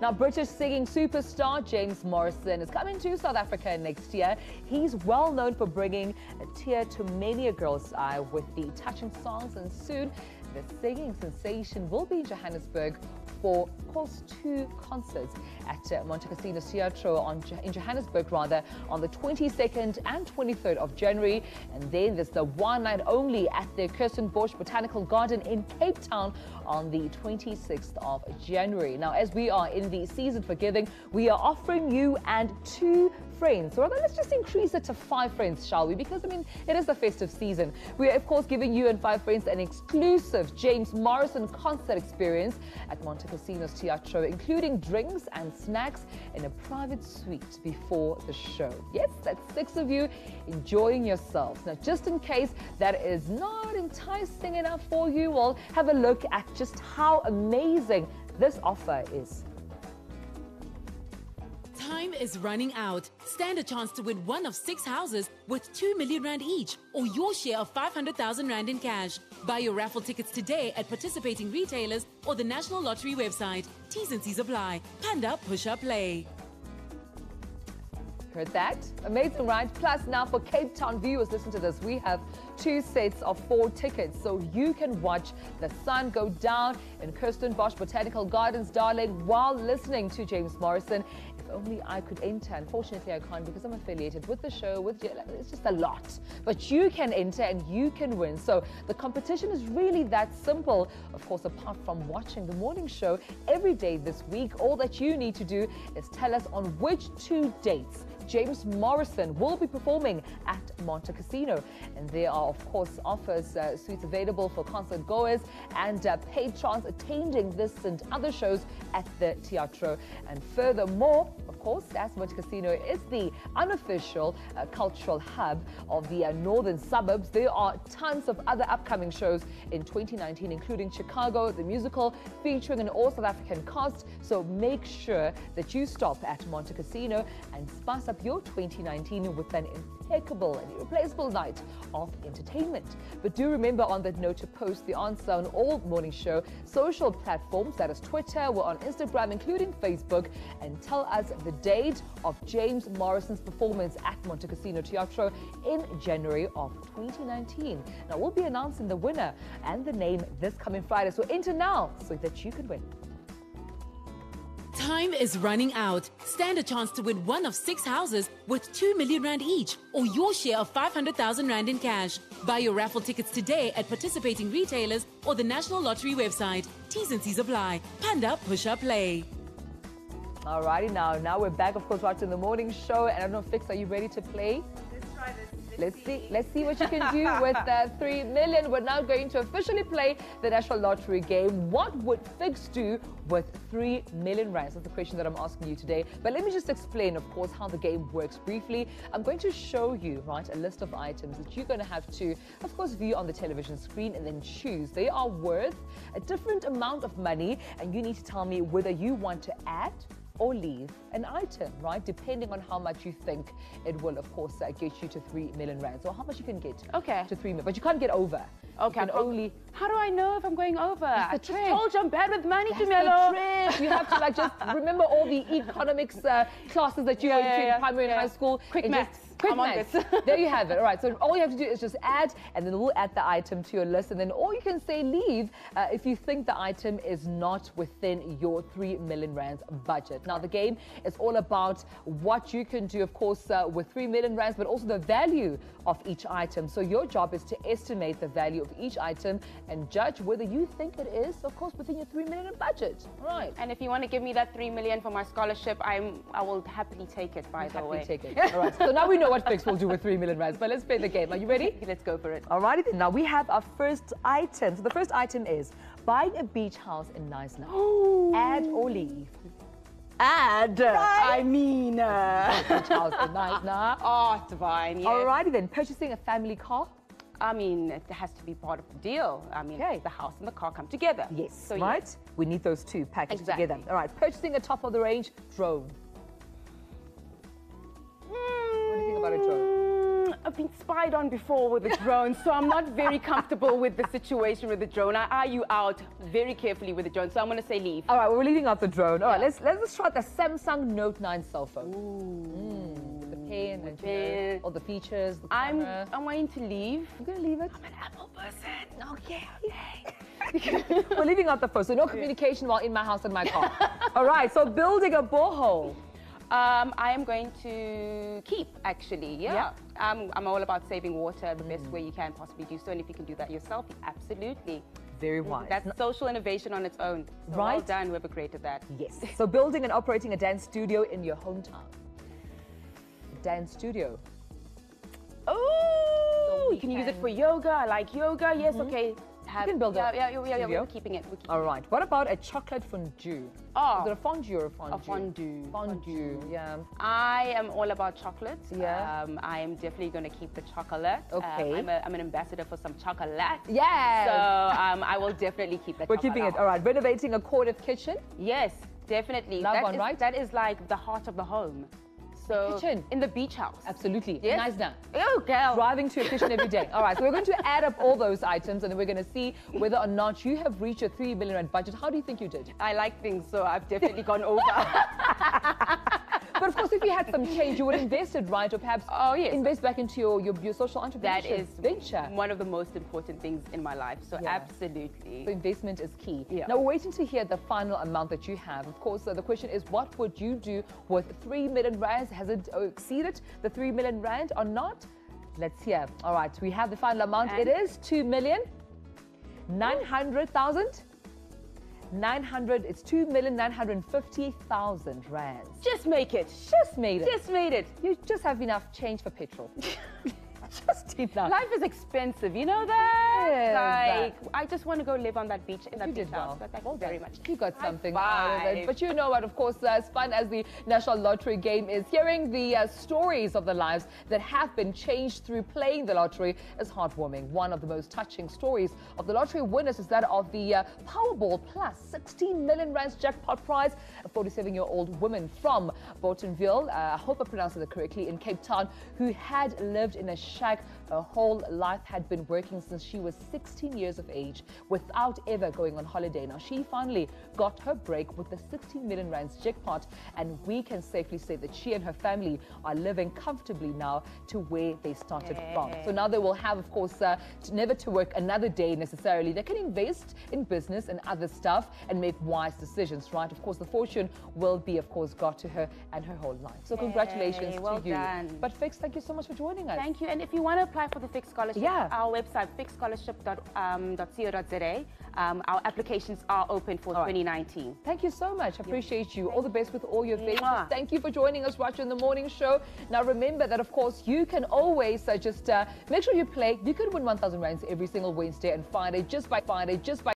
Now, British singing superstar James Morrison is coming to South Africa next year. He's well known for bringing a tear to many a girl's eye with the touching songs, and soon the singing sensation will be in Johannesburg for, of course, two concerts at uh, Montecasino Teatro on, in Johannesburg, rather, on the 22nd and 23rd of January. And then there's the one night only at the Kirstenbosch Botanical Garden in Cape Town on the 26th of January. Now, as we are in the season for giving, we are offering you and two friends. Or let's just increase it to five friends, shall we? Because, I mean, it is the festive season. We are, of course, giving you and five friends an exclusive James Morrison concert experience at Montecasino's Teatro, including drinks and snacks in a private suite before the show. Yes, that's six of you enjoying yourselves. Now, just in case that is not enticing enough for you, well, have a look at just how amazing this offer is. Time is running out. Stand a chance to win one of six houses with 2 million rand each or your share of 500,000 rand in cash. Buy your raffle tickets today at participating retailers or the National Lottery website. T's and C's apply. Phanda Pusha Play. Heard that? Amazing, right? Plus, now for Cape Town viewers, listen to this. We have two sets of four tickets so you can watch the sun go down in Kirstenbosch Botanical Gardens, darling, while listening to James Morrison. Only I could enter. Unfortunately, I can't because I'm affiliated with the show, with it's just a lot. But you can enter and you can win. So the competition is really that simple. Of course, apart from watching the morning show every day this week, all that you need to do is tell us on which two dates James Morrison will be performing at Montecasino. And there are, of course, offers, uh, suites available for concert goers and uh, patrons attending this and other shows at the Teatro. And furthermore, of course, as Montecasino is the unofficial uh, cultural hub of the uh, northern suburbs, there are tons of other upcoming shows in 2019, including Chicago, the musical, featuring an all South African cast. So make sure that you stop at Montecasino and spice up your 2019 with an impeccable and irreplaceable night of entertainment. But do remember on that note to post the answer on all morning show social platforms, that is Twitter, we're on Instagram, including Facebook, and tell us the date of James Morrison's performance at Montecasino Teatro in January of 2019. Now we'll be announcing the winner and the name this coming Friday, so enter now so that you can win. Time is running out. Stand a chance to win one of six houses with 2 million rand each or your share of 500,000 rand in cash. Buy your raffle tickets today at participating retailers or the National Lottery website. T's and C's apply. Phanda Pusha Play. Alrighty now, now we're back of course watching the morning show and I don't know Fix, are you ready to play? Let's try this. Let's see. Let's see what you can do with the three million. We're now going to officially play the National Lottery game. What would Fix do with three million rands? That's the question that I'm asking you today. But let me just explain, of course, how the game works briefly. I'm going to show you, right, a list of items that you're going to have to, of course, view on the television screen and then choose. They are worth a different amount of money, and you need to tell me whether you want to add or leave an item, right? Depending on how much you think it will, of course, uh, get you to 3 million rands or how much you can get Okay. to 3 million. But you can't get over. Okay. Can only. How do I know if I'm going over? I the just trick. told you I'm bad with money, That's Camilo. the trick. You have to like just remember all the economics uh, classes that you Yeah, went yeah, to in yeah, primary and high school. Quick and just- maths. Quick I'm maths. there you have it. All right. So all you have to do is just add, and then we'll add the item to your list, and then or you can say leave uh, if you think the item is not within your three million rands budget. Now the game is all about what you can do, of course, uh, with three million rands, but also the value of each item. So your job is to estimate the value of each item and judge whether you think it is, of course, within your three million budget. Right. And if you want to give me that three million for my scholarship, I'm I will happily take it. By the Happily way, take it. All right. So now we know what Fix will do with 3 million rands, but let's play the game. Are you ready? Let's go for it. Alrighty then. Now we have our first item. So the first item is buying a beach house in Nice Now. Add or leave. Add. I mean. Uh, Beach house in Nice Now. oh, divine. Yes. Alrighty then. Purchasing a family car. I mean, it has to be part of the deal. I mean, Okay. the house and the car come together. Yes. So right? yes. We need those two packaged Exactly. together. All right. Purchasing a top of the range drone. What do you think about a drone? Mm, I've been spied on before with a drone, so I'm not very comfortable with the situation with the drone. I eye you out very carefully with the drone, so I'm going to say leave. All right, we're leaving out the drone. All right, let's let's try the Samsung Note 9 cell phone. Mm, and all the features. The I'm camera. I'm going to leave. I'm gonna leave it. I'm an Apple person. Okay, okay. We're leaving out the phone, so no communication while in my house and my car. All right, so building a borehole. Um, I am going to keep, actually. Yeah. Yeah. I'm, I'm all about saving water the best way you can possibly do so. And if you can do that yourself, absolutely. Very wise. That's social innovation on its own. So Well Right. done, whoever created that. yes. So building and operating a dance studio in your hometown. Dance studio. Oh, you can use it for yoga. I like yoga. Yes, okay. Have, can build yeah, yeah, yeah, yeah, yeah, studio. We're keeping it. We're keeping All right. What about a chocolate fondue? Oh. Is it a fondue or a fondue? A fondue. Fondue. Yeah. I am all about chocolate. Yeah. Um, I am definitely going to keep the chocolate. Um, Okay. I'm, a, I'm an ambassador for some chocolate. Yes. So um, I will definitely keep the We're keeping it. All right. Renovating a quartered kitchen. Yes, definitely. Love That one, is- right? That is like the heart of the home. So kitchen. in the beach house. Absolutely. Yes. Nice now. Oh, girl. Driving to a kitchen every day. All right, so we're going to add up all those items and then we're going to see whether or not you have reached your 3 million rand budget. How do you think you did? I like things, so I've definitely gone over. But of course, if you had some change, you would invest it, right? Or perhaps Oh, yes. invest back into your, your, your social entrepreneurship that is venture. one of the most important things in my life. So Yeah. absolutely. So investment is key. Yeah. Now we're waiting to hear the final amount that you have. Of course, uh, the question is, what would you do with three million rands? Has it uh, exceeded the three million rand or not? Let's hear. All right, we have the final amount. And- It is two million nine hundred thousand. 900, it's 2,950,000 rands. Just make it. Just made it. Just made it. you just have enough change for petrol. just enough. Life is expensive, you know that? Like, I just want to go live on that beach in that You beach did house. well. But thank Well you very much. You got something out of it. But you know what, of course, uh, as fun as the National Lottery game is, hearing the uh, stories of the lives that have been changed through playing the lottery is heartwarming. One of the most touching stories of the lottery winners is that of the uh, Powerball Plus 16 million rands jackpot prize. A 47-year-old woman from Bortonville, uh, I hope I pronounced it correctly, in Cape Town, who had lived in a shack her whole life, had been working since she was 16 years of age without ever going on holiday. Now, she finally got her break with the 16 million rands jackpot, and we can safely say that she and her family are living comfortably now to where they started from. So now they will have, of course, uh, to never to work another day necessarily. They can invest in business and other stuff and make wise decisions, right? Of course, the fortune will be, of course, got to her and her whole life. So congratulations well to you. done. But Fix, thank you so much for joining us. Thank you. And if you want to apply for the Fix Scholarship, Yeah. our website, fixscholarship.co.za, um, our applications are open for right. 2019. Thank you so much. I appreciate you. All the best with all your things. Thank you for joining us here in the morning show. Now remember that, of course, you can always uh, just uh, make sure you play. You could win 1,000 rands every single Wednesday and Friday, just by Friday, just by